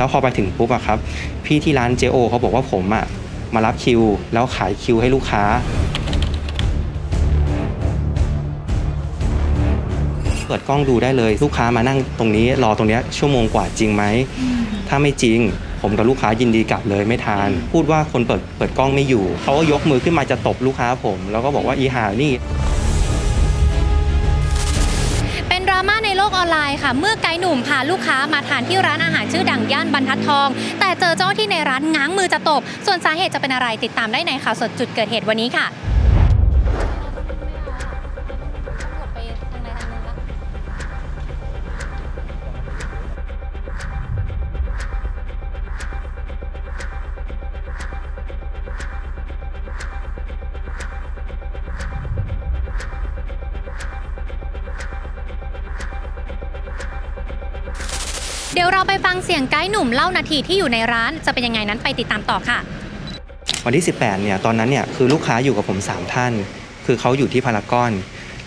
แล้วพอไปถึงปุ๊บอะครับ พี่ที่ร้านเจโอเขาบอกว่าผมอะมารับคิว แล้วขายคิวให้ลูกค้า เปิดกล้องดูได้เลย ลูกค้ามานั่งตรงนี้ รอตรงเนี้ยชั่วโมงกว่าจริงไหม ถ้าไม่จริง ผมกับลูกค้ายินดีกลับเลยไม่ทาน พูดว่าคนเปิดเปิดกล้องไม่อยู่ เขาก็ยกมือขึ้นมาจะตบลูกค้าผม แล้วก็บอกว่าอีหานี่ ราม่าในโลกออนไลน์ค่ะ เมื่อไกด์หนุ่มพาลูกค้ามาทานที่ร้านอาหารชื่อดังย่านบรรทัดทอง แต่เจอเจ้าที่ในร้านง้างมือจะตบ ส่วนสาเหตุจะเป็นอะไรติดตามได้ในข่าวสดจุดเกิดเหตุวันนี้ค่ะ เดี๋ยวเราไปฟังเสียงไกด์หนุ่มเล่านาทีที่อยู่ในร้านจะเป็นยังไงนั้นไปติดตามต่อค่ะ วันที่ 18เนี่ยตอนนั้นเนี่ยคือลูกค้าอยู่กับผม 3 ท่าน คือเขาอยู่ที่พารากอน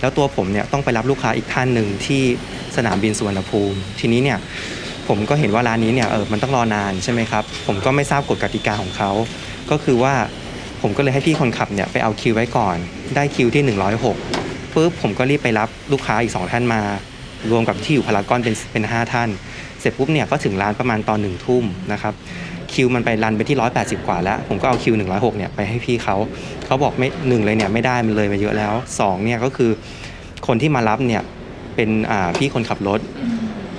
แล้วตัวผมเนี่ยต้องไปรับลูกค้าอีกท่านหนึ่งที่สนามบินสุวรรณภูมิ ทีนี้เนี่ยผมก็เห็นว่าร้านนี้เนี่ยเออมันต้องรอนานใช่ไหมครับผมก็ไม่ทราบกฎกติกาของเขาก็คือว่าผมก็เลยให้พี่คนขับเนี่ยไปเอาคิวไว้ก่อน ได้คิวที่ 106ปุ๊บผมก็รีบไปรับลูกค้าอีก 2 ท่านมา รวมกับที่อยู่พารากอนเป็นเป็น 5 ท่าน เสร็จปุ๊บเนี่ยก็ถึงร้านประมาณตอนหนึ่งทุ่มนะครับคิวมันไปรันไปที่ 180 กว่าแล้ว ผมก็เอาคิว 106 เนี่ยไปให้พี่เขา เขาบอกไม่หนึ่งเลยเนี่ยไม่ได้มันเลยมาเยอะแล้วสองเนี่ยก็คือคนที่มารับเนี่ยเป็นพี่คนขับรถ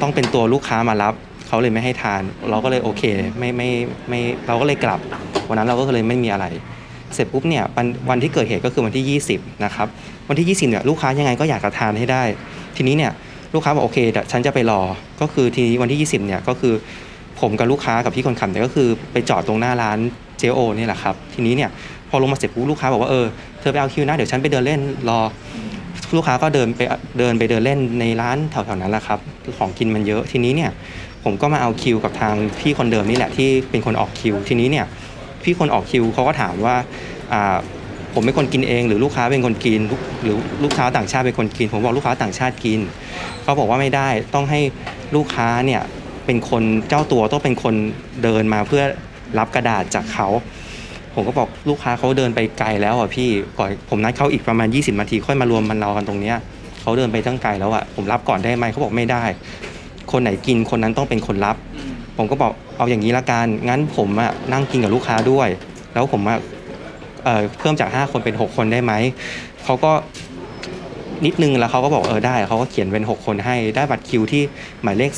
ต้องเป็นตัวลูกค้ามารับเขาเลยไม่ให้ทาน เราก็เลยโอเคไม่ไม่ไม่เราก็เลยกลับ วันนั้นเราก็เลยไม่มีอะไร เสร็จปุ๊บเนี่ยวันวันที่เกิดเหตุก็คือวันที่ 20 นะครับ วันที่ 20 เนี่ยลูกค้ายังไงก็อยากจะทานให้ได้ ทีนี้เนี่ย ลูกค้าบอกโอเคเดี๋ยวฉันจะไปรอ ก็คือทีนี้วันที่ 20เนี่ยก็คือผมกับลูกค้ากับพี่คนขับเนี่ยก็คือไปจอดตรงหน้าร้านเจโอนี่ยแหละครับทีนี้เนี่ยพอลงมาเสร็จปุ๊บลูกค้าบอกว่าเออเธอไปเอาคิวนะเดี๋ยวฉันไปเดินเล่นรอ ลูกค้าก็เดินไปเดินไปเดินเล่นในร้านแถวๆนั้นแหละครับของกินมันเยอะทีนี้เนี่ยผมก็มาเอาคิวกับทางพี่คนเดิมนี่แหละที่เป็นคนออกคิว ทีนี้เนี่ยพี่คนออกคิวเขาก็ถามว่าอ่า ผมเป็นคนกินเอง หรือลูกค้าเป็นคนกินหรือลูกค้าต่างชาติเป็นคนกิน ผมบอกลูกค้าต่างชาติกินเขาบอกว่าไม่ได้ต้องให้ลูกค้าเนี่ยเป็นคนเจ้าตัวต้องเป็นคนเดินมาเพื่อรับกระดาษจากเขา ผมก็บอกลูกค้าเขาเดินไปไกลแล้วอะพี่ก่อนผมนัดเขาอีกประมาณ 20นาทีค่อยมารวมมันเรอกันตรงเนี้ยเขาเดินไปตั้งไกลแล้วอะผมรับก่อนได้ไหมเขาบอกไม่ได้ คนไหนกินคนนั้นต้องเป็นคนรับ ผมก็บอกเอาอย่างนี้ละกันงั้นผมอะนั่งกินกับลูกค้าด้วย แล้วผมอะ เออเพิ่มจาก 5 คนเป็น 6 คนได้ไหม เขาก็นิดนึงแล้วเขาก็บอกเออได้เขาก็เขียนเป็น 6 คนให้ได้บัตรคิวที่หมายเลข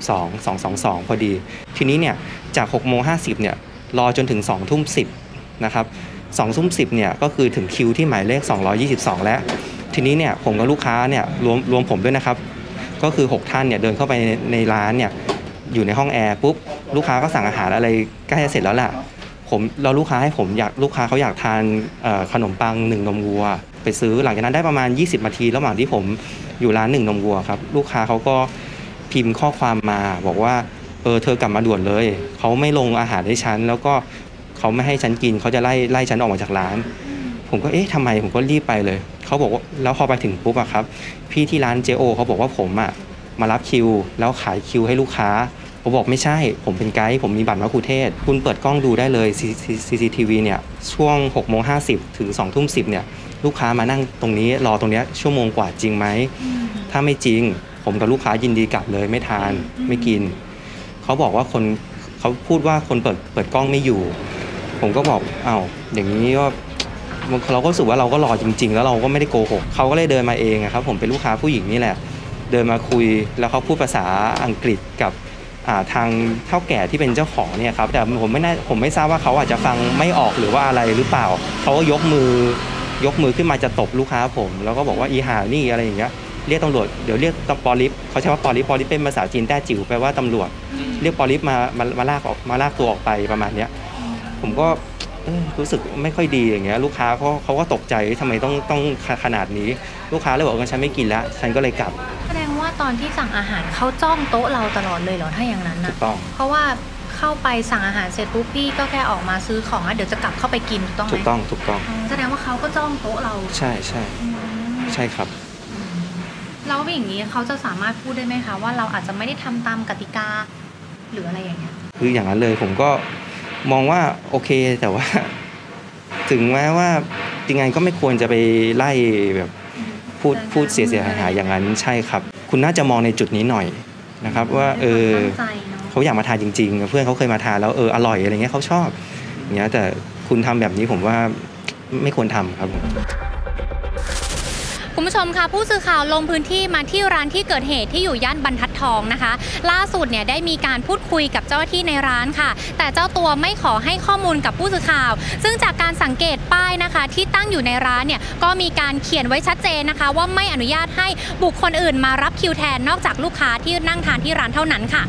222 222 พอดี ทีนี้เนี่ยจาก6โมง50เนี่ยรอจนถึง2ทุ่ม10นะครับ2ทุ่ม10เนี่ยก็คือถึงคิวที่หมายเลข 222 แล้ว ทีนี้เนี่ยผมกับลูกค้าเนี่ยรวมรวมผมด้วยนะครับ ก็คือ 6 ท่านเนี่ยเดินเข้าไปในในร้านเนี่ยอยู่ในห้องแอร์ปุ๊บลูกค้าก็สั่งอาหารอะไรใกล้จะเสร็จแล้วล่ะ ผมเราลูกค้าให้ผมอยากลูกค้าเขาอยากทานขนมปังหนึ่งนมวัว ไปซื้อหลังจากนั้นได้ประมาณ 20นาทีระหว่างที่ผมอยู่ร้านหนึ่งนมวัวครับลูกค้าเขาก็พิมพ์ข้อความมาบอกว่าเออเธอกลับมาด่วนเลย เขาไม่ลงอาหารให้ฉัน แล้วก็เขาไม่ให้ฉันกินเขาจะไล่ไล่ฉันออกมาจากร้าน ผมก็เอ๊ะทำไมผมก็รีบไปเลยเขาบอกว่าแล้วพอไปถึงปุ๊บอะครับ พี่ที่ร้านเจโอเขาบอกว่าผมอะมารับคิว แล้วขายคิวให้ลูกค้า ผมบอกไม่ใช่ ผมเป็นไกด์ผมมีบัตรมะคุเทศ คุณเปิดกล้องดูได้เลย CCTV เนี่ยช่วง6โมง50ถึง2ทุ่ม10เนี่ยลูกค้ามานั่งตรงนี้รอตรงเนี้ยชั่วโมงกว่าจริงไหม ถ้าไม่จริง ผมกับลูกค้ายินดีกลับเลยไม่ทานไม่กิน เขาบอกว่าคนเขาพูดว่าคนเปิดเปิดกล้องไม่อยู่ ผมก็บอกอ้าวอย่างนี้ก็เราก็รู้สึกว่าเราก็รอจริง ๆ แล้วเราก็ไม่ได้โกหกเขาก็เลยเดินมาเองอะครับผมเป็นลูกค้าผู้หญิงนี่แหละ เดินมาคุยแล้วเขาพูดภาษาอังกฤษกับอ่า ทางเถ้าแก่ที่เป็นเจ้าของเนี่ยครับแต่ผมไม่น่ผมไม่ทราบว่าเขาอาจจะฟังไม่ออกหรือว่าอะไรหรือเปล่าเขาก็ยกมือยกมือขึ้นมาจะตบลูกค้าผม แล้วก็บอกว่าอีห่านี่อะไรอย่างเงี้ยเรียกตำรวจเดี๋ยวเรียกปอลิฟเขาใช้ว่าปอลิฟปอลิฟเป็นภาษาจีนแต้จิ๋วแปลว่าตำรวจ เรียกปอลิฟมามามาลากออกมาลากตัวออกไปประมาณเนี้ยผมก็รู้สึกไม่ค่อยดีอย่างเงี้ยลูกค้าเขาเขาก็ตกใจทำไมต้องต้องขนาดนี้ ลูกค้าเลยบอกว่าฉันไม่กินแล้ว ฉันก็เลยกลับแสดง ตอนที่สั่งอาหารเขาจ้องโต๊ะเราตลอดเลยเหรอถ้าอย่างนั้นถูนะกต้องเพราะว่าเข้าไปสั่งอาหารเสร็จปุ๊บพี่ก็แค่ออกมาซื้อของแล้วเดี๋ยวจะกลับเข้าไปกินถูกต้องไหมถูกต้องถูกต้องอ๋อแสดงว่าเขาก็จ้องโต๊ะเรา ใช่ใช่อืมใช่ครับแล้วอย่างนี้เขาจะสามารถพูดได้ไหมคะว่าเราอาจจะไม่ได้ทำตามกติกาหรืออะไรอย่างเงี้ยคืออย่างนั้นเลยผมก็มองว่าโอเคแต่ว่า ถึงแม้ว่ายังไงก็ไม่ควรจะไปไล่แบบพูดพูดเสียเสียหายหายๆอย่างนั้นใช่ครับ คุณน่าจะมองในจุดนี้หน่อยนะครับว่าเออเขาอยากมาทานจริง ๆ เพื่อนเขาเคยมาทานแล้วเอออร่อยอะไรเงี้ยเขาชอบอย่างเงี้ยแต่คุณทำแบบนี้ผมว่าไม่ควรทำครับผมคุณผู้ชมคะผู้สื่อข่าวลงพื้นที่มาที่ร้านที่เกิดเหตุที่อยู่ย่านบรรทัด ทองนะคะ ล่าสุดเนี่ยได้มีการพูดคุยกับเจ้าหน้าที่ในร้านค่ะ แต่เจ้าตัวไม่ขอให้ข้อมูลกับผู้สื่อข่าว ซึ่งจากการสังเกตป้ายนะคะ ที่ตั้งอยู่ในร้านเนี่ยก็มีการเขียนไว้ชัดเจนนะคะ ว่าไม่อนุญาตให้บุคคลอื่นมารับคิวแทนนอกจากลูกค้าที่นั่งทานที่ร้านเท่านั้นค่ะ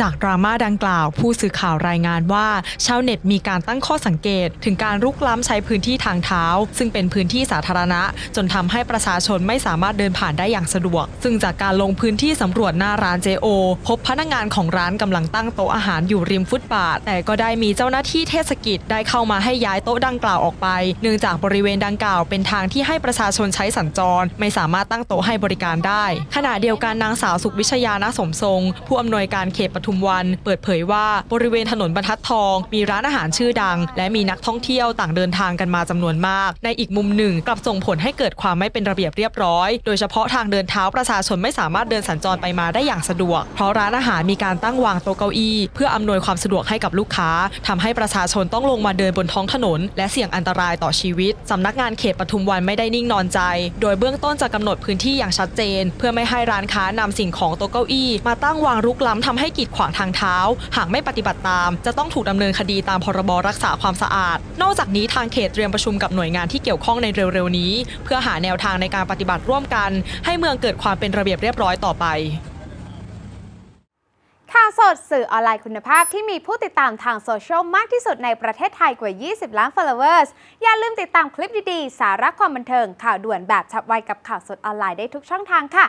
จากดราม่าดังกล่าว ผู้สื่อข่าวรายงานว่า ชาวเน็ตมีการตั้งข้อสังเกต ถึงการรุกล้ำใช้พื้นที่ทางเท้า ซึ่งเป็นพื้นที่สาธารณะ จนทำให้ประชาชนไม่สามารถเดินผ่านได้อย่างสะดวก ซึ่งจากการลงพื้นที่สำรวจหน้าร้านเจโอพบพนักงานของร้านกำลังตั้งโต๊ะอาหารอยู่ริมฟุตบาท แต่ก็ได้มีเจ้าหน้าที่เทศกิจได้เข้ามาให้ย้ายโต๊ะดังกล่าวออกไป เนื่องจากบริเวณดังกล่าวเป็นทางที่ให้ประชาชนใช้สัญจร ไม่สามารถตั้งโต๊ะให้บริการได้ ขณะเดียวกันนางสาวสุขวิชยาณสมทรง ผู้อำนวยการเขตปทุุมวัน เปิดเผยว่าบริเวณถนนบรรทัดทอง มีร้านอาหารชื่อดัง และมีนักท่องเที่ยวต่างเดินทางกันมาจำนวนมาก ในอีกมุมหนึ่ง กลับส่งผลให้เกิดความไม่เป็นระเบียบเรียบร้อย โดยเฉพาะทางเดินเท้าประชาชนไม่สามารถเดินสัญจรไปมาได้อย่างสะดวก เพราะร้านอาหารมีการตั้งวางโต๊ะเก้าอี้ เพื่ออำนวยความสะดวกให้กับลูกค้าทำให้ประชาชนต้องลงมาเดินบนท้องถนน และเสี่ยงอันตรายต่อชีวิตสำนักงานเขตปทุมวันไม่ได้นิ่งนอนใจ โดยเบื้องต้นจะกำหนดพื้นที่อย่างชัดเจน เพื่อไม่ให้ร้านค้านำสิ่งของโต๊ะเก้าอี้ มาตั้งวางรุกล้ำทำให้กีดขวางทางเท้า หากไม่ปฏิบัติตาม จะต้องถูกดำเนินคดีตามพรบรักษาความสะอาด นอกจากนี้ทางเขตเตรียมประชุมกับหน่วยงานที่เกี่ยวข้องในเร็วๆนี้ เพื่อหาแนวทางในการปฏิบัติร่วมกัน ให้เมืองเกิดความเป็นระเบียบเรียบร้อยต่อไปข่าวสดสื่อออนไลน์คุณภาพที่มีผู้ติดตามทางโซเชียลมากที่สุดในประเทศไทยกว่า 20 ล้าน followers อย่าลืมติดตามคลิปดี ๆ สาระความบันเทิง ข่าวด่วนแบบฉับไวกับข่าวสดออนไลน์ได้ทุกช่องทางค่ะ